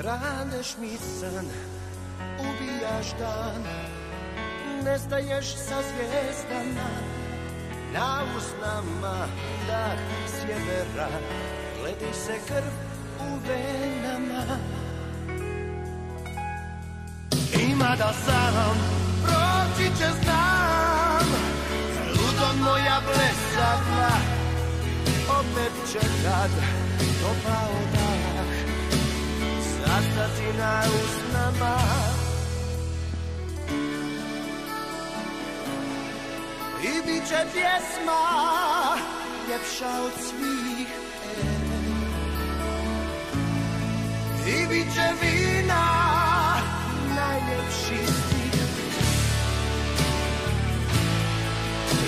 Kradeš mi san, ubijaš dan Nestaješ sa zvijezdama Na usnama dah sjevera Gledi se krv u venama. Ima da sam, proći će znam. Ludo moja blesava Opet će kad dopao dah. Zastati na usnama Će pjesma ljepša od svih I bit će vina najljepši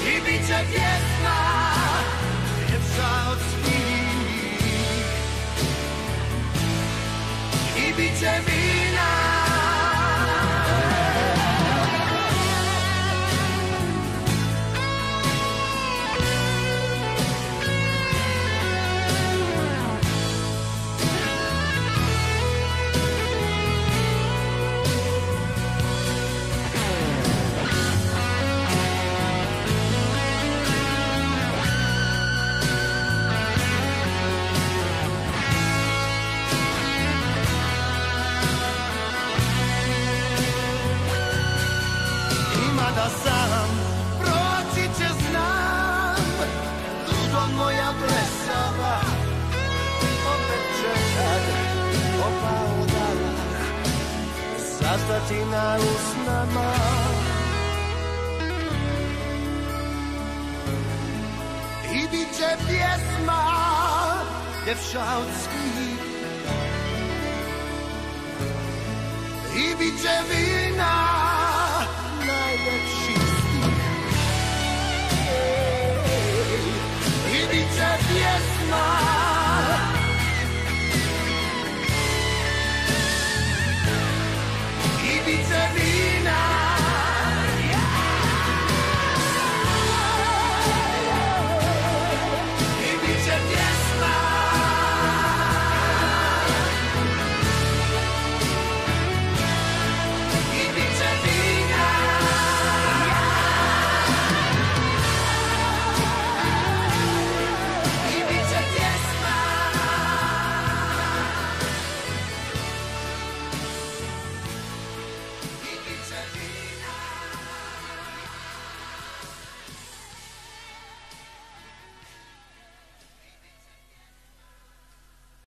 I bit će pjesma od I bit će vina začínajú s nama. I biče piesma devšavských, i biče víc,